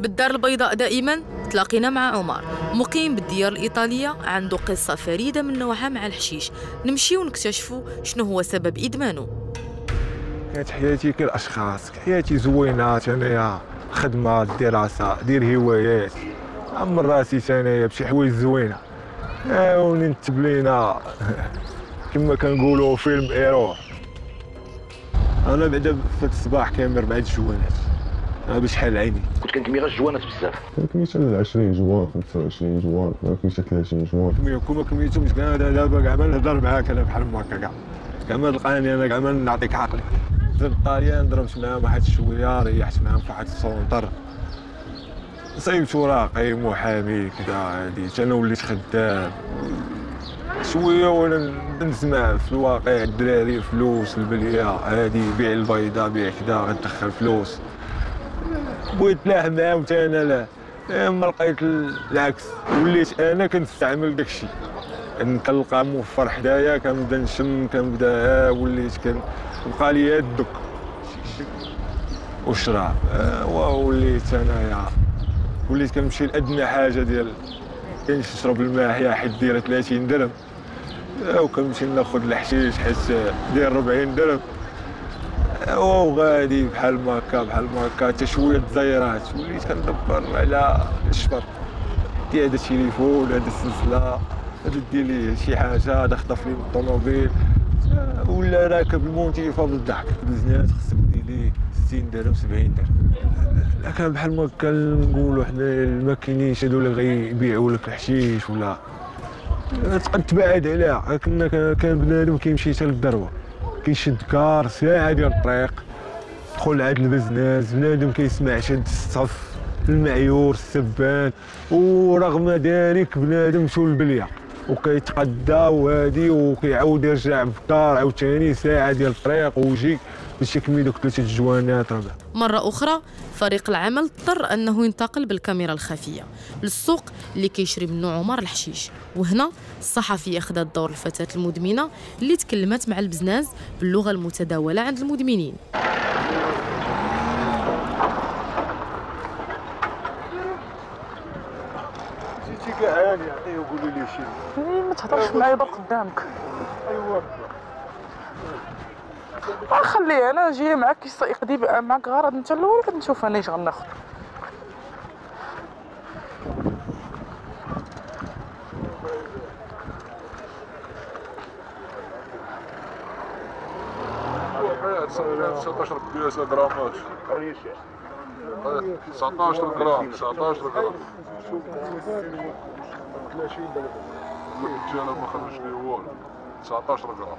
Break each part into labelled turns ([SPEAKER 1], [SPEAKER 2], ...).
[SPEAKER 1] بالدار البيضاء دائما. تلاقينا مع عمر مقيم بالديار الإيطالية عنده قصة فريدة من نوعها مع الحشيش. نمشي ونكتشفوا شنو هو سبب إدمانه.
[SPEAKER 2] كانت حياتي كالأشخاص حياتي زوينة انايا خدمة الدراسه دير هوايات. عمر راسي انايا بشي حوايج زوينة. آه، وننتب لينا كما كنقولوا فيلم ايرور أنا بعدا في الصباح كامل اربعه الجوانات أنا بشحال عيني
[SPEAKER 3] كنت كنكمي غير الجوانات بزاف
[SPEAKER 4] كميت أنا 20 جوان 25 جوان ما كاينش 30 جوان
[SPEAKER 2] كمية كما كميتهمش كاع أنا دابا كاع ما نهضر معاك أنا بحال هكا كاع كاع ما تلقاني أنا كاع ما نعطيك عقلي زرت الطاليان ضربت معاهم واحد شوية ريحت معاهم في واحد السونطر صيبت وراقي محامي كذا هادي أنا وليت خدام شوية وأنا نسمع في الواقع الدراري فلوس البليه هادي بيع البيضه بيع كذا غتدخل فلوس بغيت معاهم حتى أنا. لا اما لقيت العكس. وليت أنا كنستعمل داكشي. كنلقى موفر حدايا كنبدا نشم كنبدا وليت كنبقى لي الدك والشراب آه، ووليت انايا وليت كنمشي لأدنى حاجة ديال كنشرب الماء يا حد دايرة 30 درهم. آه، وكنمشي ناخذ الحشيش حيت داير 40 درهم. وغادي بحال ما هكا بحال ما هكا حتى شوية تزيرات وليت كندبر على الشفر دي هذا التليفون هذا السلسلة هذا دير لي شي حاجة هذا خطف لي الطوموبيل. ولا راكب المونتيفا بالضحك بزنات خصك دير لي 60 درهم 70 درهم. لا كان بحال ما كنقولوا حنا ما كاينينش هادو اللي غيبيعوا لك الحشيش ولا. تقد تبعد عليها كنا كان بنادم كيمشي حتى للدروه كيشد كار ساعه ديال الطريق. دخل عاد البزناز بنادم كيسمع شد الصف المعيور السبان. ورغم ذلك بنادم شوف البلية؟ وكيتقدى وهادي وكيعاود يرجع بكار. عاوتاني ساعه ديال الطريق ويجي باش يكمل دوك ثلاثة جوانات ربع.
[SPEAKER 1] مرة أخرى فريق العمل اضطر أنه ينتقل بالكاميرا الخفية للسوق اللي كيشري منه عمر الحشيش. وهنا الصحفية خدات دور الفتاة المدمنة اللي تكلمت مع البزناز باللغة المتداولة عند المدمنين.
[SPEAKER 2] جيتي كاع لي شي.
[SPEAKER 5] ما تهضرش معايا قدامك. أيوا. خليه أنا جاية معاك يقضي معاك غرض. انت الأول كنشوف
[SPEAKER 6] أنا 19 بياسة جرامات 19 جرام 19 جرام الرجال ما خرج لي هو 19 جرام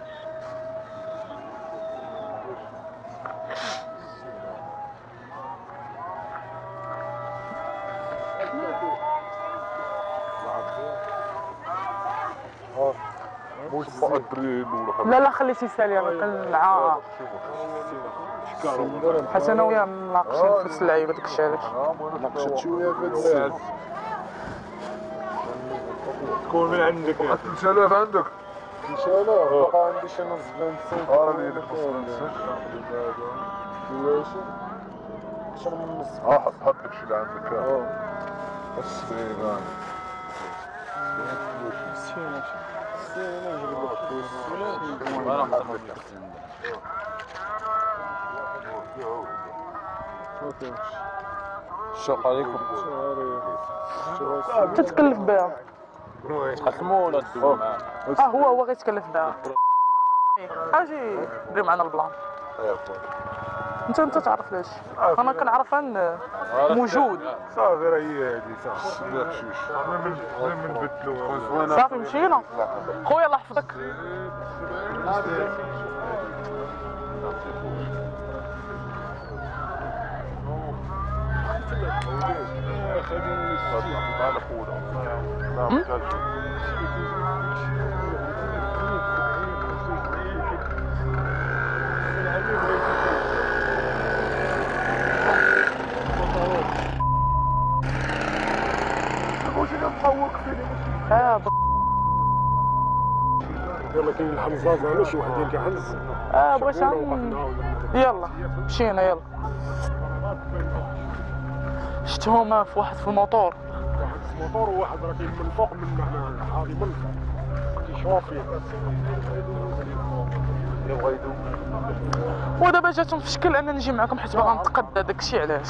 [SPEAKER 6] ولا
[SPEAKER 5] لا لا خلي سيسالي أنا كنعا حيت أنا وياه مناقشين في نفس اللعيبه داك الشيء علاش
[SPEAKER 6] ناقشت شوية في هذا
[SPEAKER 2] تكون من عندك.
[SPEAKER 6] 3000 عندك.
[SPEAKER 2] إن شاء الله. بقى عندي شي نص 25
[SPEAKER 6] آه لي لك آه حط حط لك شي اللي عندك. آه بس إيه
[SPEAKER 7] الشوق عليكم.
[SPEAKER 5] تتكلف بها.
[SPEAKER 7] تقسموا ولا تدوزوا معاه
[SPEAKER 5] آه هو هو غيتكلف بها. أجي دير معنا البلان انت انت تعرف ليش. آه، أنا كنعرف ان موجود.
[SPEAKER 2] صافي راه هي هذه صافي.
[SPEAKER 5] صافي مشينا. خويا الله يحفظك.
[SPEAKER 3] يلا كاين الحمزه زعما شي واحد يلقى حمز
[SPEAKER 5] آه بغيت. يلا مشينا يلا. شفتهم في واحد في الموطور؟
[SPEAKER 3] واحد في الموطور وواحد راه كاين من فوق من هنا حاضي من كيشوف فيه.
[SPEAKER 5] ودابا جاتهم في شكل انني نجي معكم حيت باغا نتقدى داكشي علاش؟